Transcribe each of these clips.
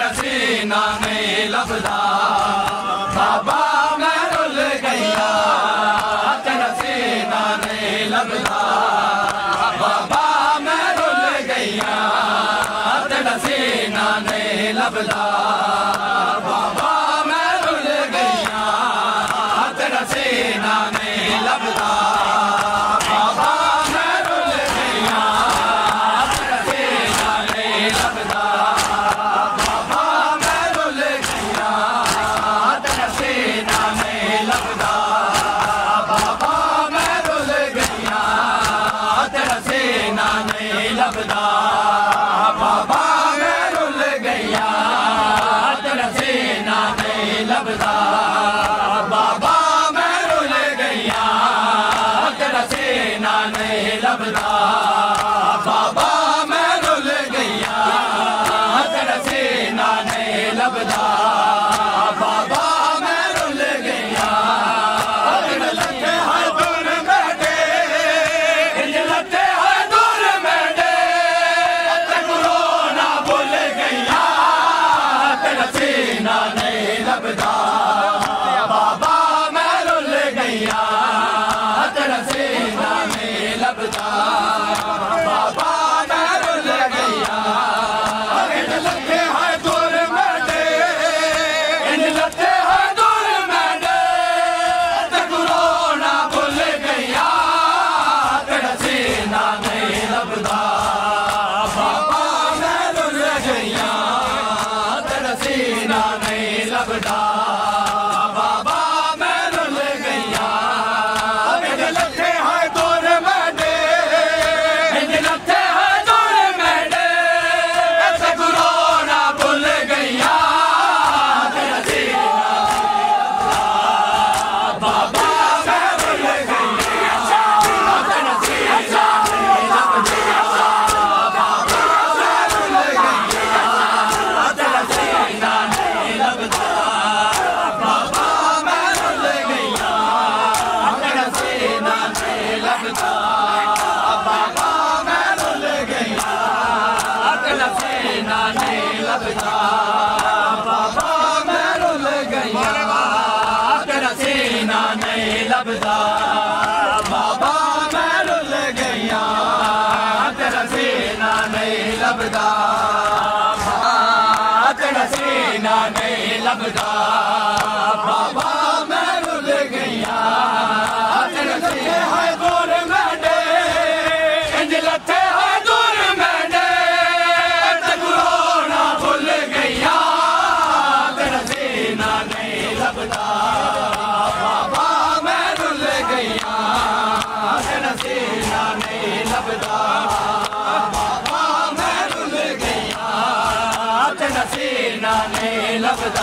लसीना न めた。 감사합니다.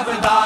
Abu Dhabi.